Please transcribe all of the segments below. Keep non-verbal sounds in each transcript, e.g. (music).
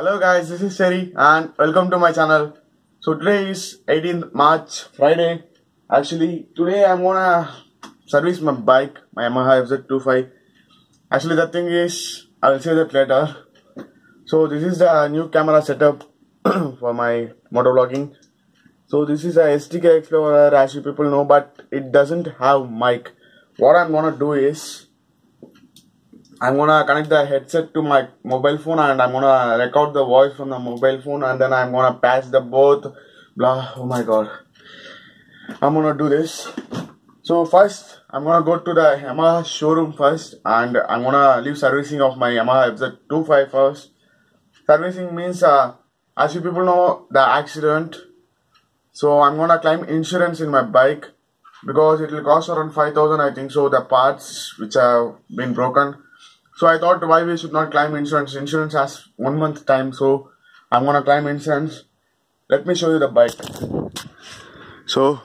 Hello guys, this is Cherry and welcome to my channel. So today is 18th March, Friday. Actually, today I'm gonna service my bike, my Yamaha FZ25. Actually, the thing is, I will say that later. So this is the new camera setup (clears throat) for my motovlogging. So this is a STK Explorer as you people know, but it doesn't have mic. What I'm gonna do is I'm gonna connect the headset to my mobile phone and I'm gonna record the voice from the mobile phone and then I'm gonna patch the both blah oh my god. I'm gonna do this. So first I'm gonna go to the Yamaha showroom first and I'm gonna leave servicing of my Yamaha FZ25 first. Servicing means uh, as you people know the accident. So I'm gonna claim insurance in my bike because it will cost around 5000 I think so the parts which have been broken so I thought why we should not climb insurance. Insurance has one month time, so I'm gonna climb insurance. Let me show you the bike. So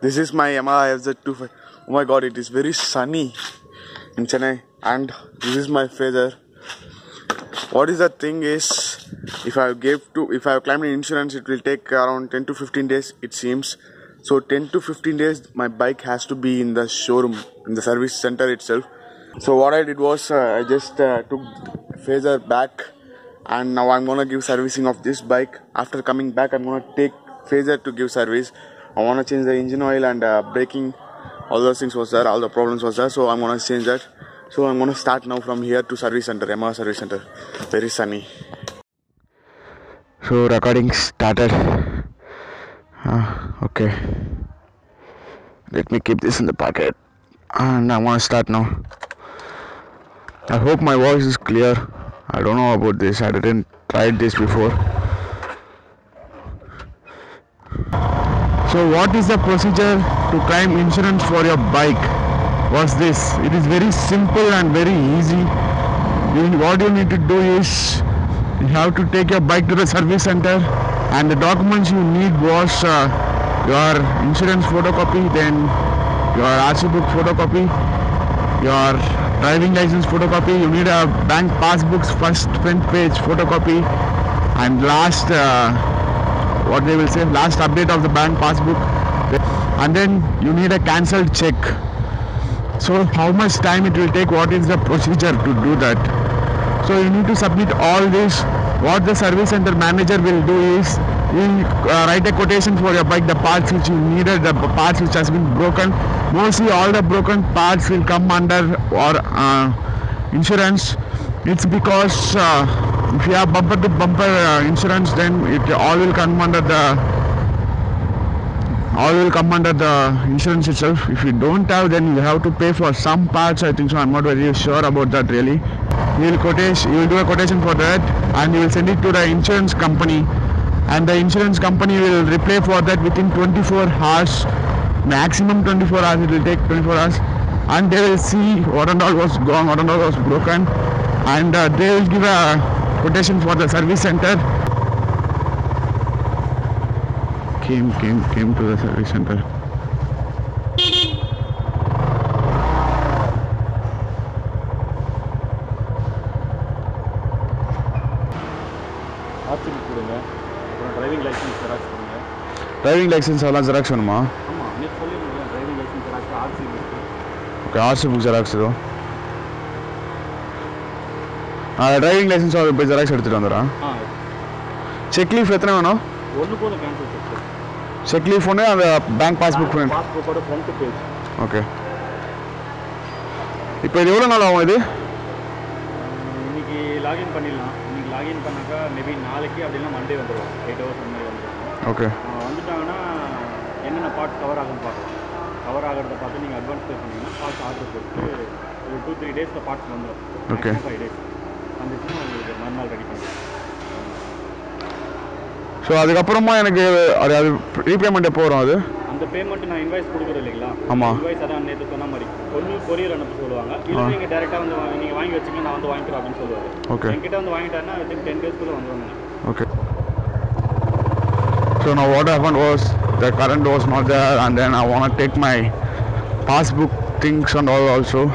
this is my Yamaha FZ25. Oh my god, it is very sunny in Chennai, and this is my feather. What is the thing is, if I give to if I claimed insurance, it will take around 10 to 15 days. It seems. So 10 to 15 days, my bike has to be in the showroom, in the service center itself so what I did was uh, I just uh, took Fazer back and now I'm gonna give servicing of this bike. After coming back I'm gonna take Fazer to give service. I wanna change the engine oil and uh, braking all those things was there all the problems was there so I'm gonna change that. So I'm gonna start now from here to service center Yamaha service center. Very sunny. So recording started. Okay. Let me keep this in the pocket. And I want to start now I hope my voice is clear. I don't know about this. I didn't tried this before. So what is the procedure to claim insurance for your bike? What's this? It is very simple and very easy. You, what you need to do is you have to take your bike to the service center and the documents you need was uh, your insurance photocopy, then your RC book photocopy, your driving license photocopy you need a bank passbook's first print page photocopy. And last uh, what they will say last update of the bank passbook. And then you need a cancelled check. So how much time it will take? What is the procedure to do that? So you need to submit all this. What the service center manager will do is he will uh, write a quotation for your bike the parts which you needed the parts which has been broken mostly all the broken parts will come under or uh, insurance. It's because uh, if you have bumper to bumper uh, insurance then it all will come under the all will come under the insurance itself. If you don't have then you have to pay for some parts i think so. I'm not very sure about that really. You will quotation you will do a quotation for that and you will send it to the insurance company. And the insurance company will reply for that within 24 hours maximum 24 hours it will take 24 hours and they will see what and all was gone what and all was broken and uh, they will give a quotation for the service center came came came to the service center RC கொடுங்க அப்புறம் driving licence xerox கொடுங்க driving licence அதெல்லாம் xerox வேணுமா okay RC book xerox இதுவும் driving licence போய் xerox எடுத்துகிட்டு வந்துடுறேன். Check leaf எத்தனை வேணும்? ஒன்று போதும் கேன்சல் செக் செக் லீஃப் ஒன்று அந்த பேங்க் பாஸ்புக் ஃப்ரண்ட் பாஸ்புக்கோட ஃப்ரண்ட் பேஜ் ஓகே இப்போ இது எவ்வளோ நாள் ஆகும் இது? இன்னைக்கு லாகின் பண்ணிடலாம். இன்னைக்கு லாகின் பண்ணாக்கா மேபி நாளைக்கு அப்படின்னா மண்டே வந்துடும் எயிட் ஹவர்ஸ் அந்த மாதிரி வந்துடும் ஓகே வந்துட்டாங்கன்னா என்னென்ன பார்ட் கவர் ஆகும்னு பார்க்கலாம். கவர் ஆகிறத பார்த்து நீங்கள் அட்வான்ஸ் பே பண்ணீங்கன்னா பார்ட்ஸ் ஆர்டர் போட்டு ஒரு டூ த்ரீ டேஸில் பார்ட்ஸ் வந்துடும் Okay. ஃபைவ் டேஸ் வந்துச்சுன்னா உங்களுக்கு மறுநாள் ரெடி பண்ணிடுவோம் ஸோ அதுக்கப்புறமா எனக்கு அது அது ரீபேமெண்ட் எப்போ வரும் அது? அந்த பேமெண்ட் நான் இன்வாய்ஸ் கொடுக்குறேன் இல்லைங்களா? ஆமா. இன்வாய்ஸ் அதான் நேற்று சொன்ன மாதிரி. ஒன்று கொரியர் அனுப்ப சொல்லுவாங்க. இல்லை நீங்கள் டேரெக்டாக வந்து வா- நீங்க வாங்கி வச்சுங்க நான் வந்து வாங்கிக்கிறேன் அப்படின்னு சொல்லுவாரு. Okay. என்கிட்ட வந்து வாங்கிட்டாருன்னா வித்தின் டென் டேஸ்க்குள்ளே வந்துடுவாங்க Okay. So now what happened was the current was not there and then I want to take my passbook things and all also.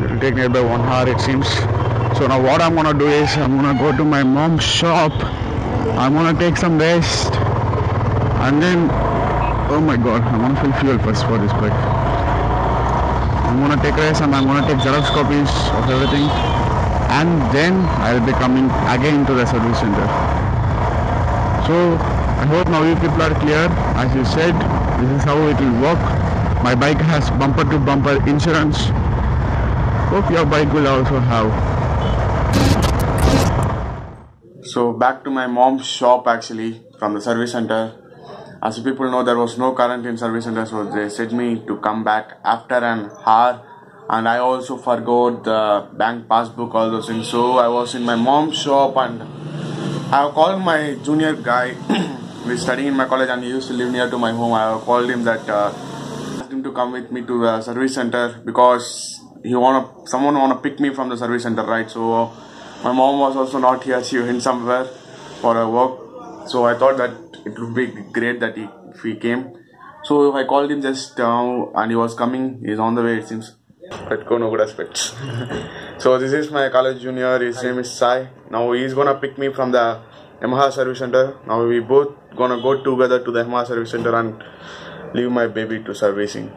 It will take nearby one hour it seems. So now what I'm gonna do is I'm gonna go to my mom's shop. I'm gonna take some rest, and then oh my god, I'm gonna fill fuel first for this bike. I'm gonna take rest and I'm gonna take Xerox copies of everything, and then I'll be coming again to the service center. So I hope now you people are clear. As you said, this is how it will work. My bike has bumper to bumper insurance. Hope your bike will also have. So back to my mom's shop actually from the service center. As you people know, there was no current in service center, so they said me to come back after an hour. And I also forgot the bank passbook, all those things. So I was in my mom's shop and I called my junior guy (clears throat) is studying in my college and he used to live near to my home. I called him that uh, asked him to come with me to the service center because he wanna someone wanna pick me from the service center, right? So my mom was also not here; she went somewhere for her work. So I thought that it would be great that he, if he came. So I called him just now and he was coming. He's on the way. It seems. Petko no good aspects. (laughs) so this is my college junior. His name is Sai. Now he's gonna pick me from the Yamaha service center. Now we both gonna go together to the Yamaha service center and leave my baby to servicing.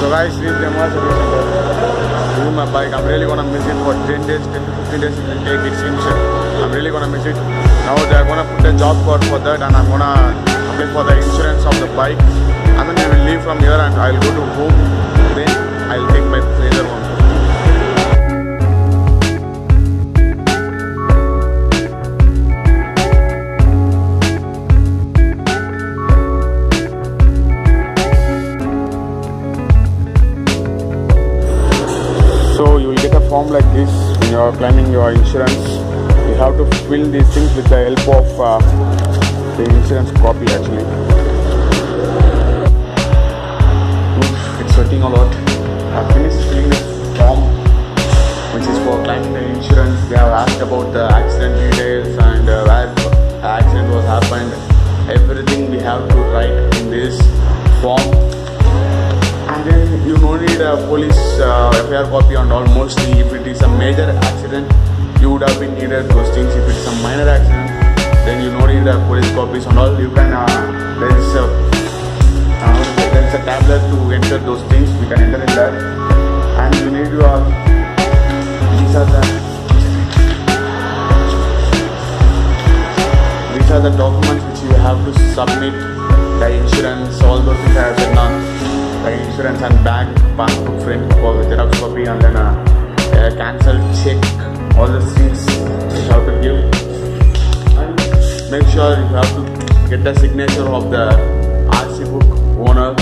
So guys, leave the Yamaha service center. Leave my bike. I'm really gonna miss it for 10 days, 10 to 15 days it will take. It seems. I'm really gonna miss it. Now they're gonna put a job code for that, and I'm gonna apply for the insurance of the bike. And then I will leave from here and I'll go to home. So you will get a form like this when you are claiming your insurance. You have to fill these things with the help of uh, the insurance copy actually. It's hurting a lot. I finished filling the form which is for claiming the insurance. They have asked about the accident details and uh, where the accident was happened. Everything we have to write in this form and then you don't need a police uh, FIR copy and all. Mostly, if it is a major accident, you would have been needed those things. If it's a minor accident, then you don't need a police copies and all. You can uh, there insurance and bank passbook frame for the Xerox copy and then uh, uh, a, a cancelled check all the things you have to give and make sure you have to get the signature of the RC book owner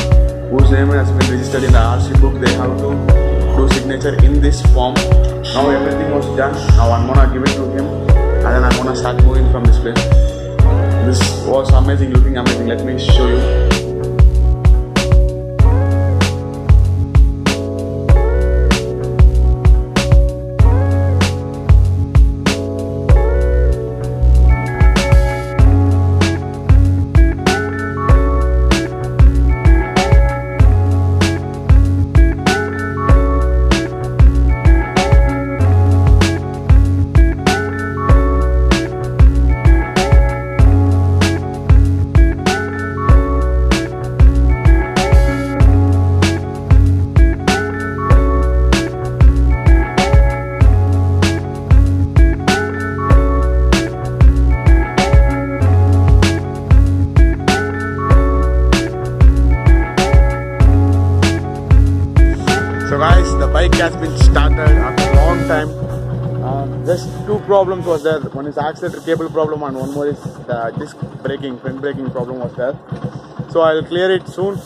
whose name has been registered in the RC book. They have to do signature in this form. Now everything was done. Now I'm gonna give it to him and then I'm gonna start moving from this place. This was amazing looking amazing. Let me show you problems was there. One is accelerator cable problem and one more is the disc braking, front braking problem was there. So I'll clear it soon.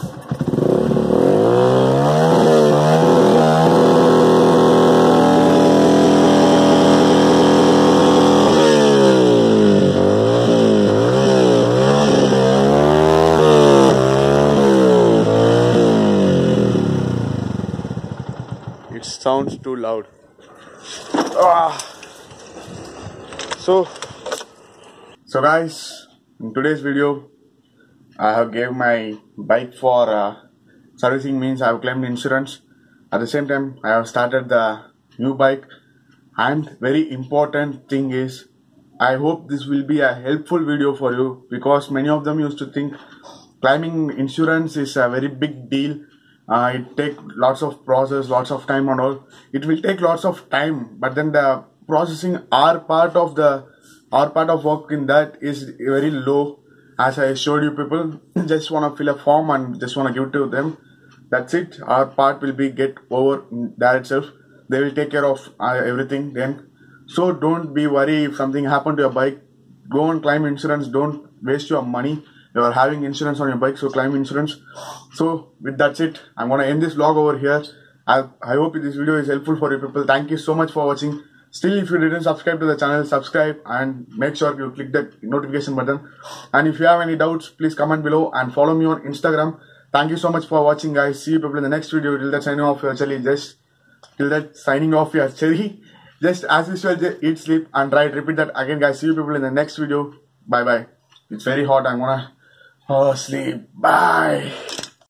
It sounds too loud. Ah. So, so guys, in today's video, I have gave my bike for uh, servicing means I have claimed insurance. at the same time I have started the new bike. And very important thing is I hope this will be a helpful video for you because many of them used to think climbing insurance is a very big deal. Uh, it take lots of process lots of time and all. It will take lots of time but then the processing our part of the our part of work in that is very low. As i showed you people (laughs) just want to fill a form and just want to give to them. That's it. Our part will be get over there itself. They will take care of uh, everything then. So don't be worried if something happened to your bike. Go and climb insurance. Don't waste your money. You are having insurance on your bike so climb insurance. So with that's it. I'm gonna end this vlog over here. I, I hope this video is helpful for you people. Thank you so much for watching still if you didn't subscribe to the channel subscribe and make sure you click the notification button. And if you have any doubts please comment below and follow me on instagram. Thank you so much for watching guys. See you people in the next video. Till that signing off your just till that signing off your Cherry. (laughs) just as usual just eat sleep and try to repeat that again guys. See you people in the next video. Bye bye it's very hot. I'm gonna Oh, sleep. Bye.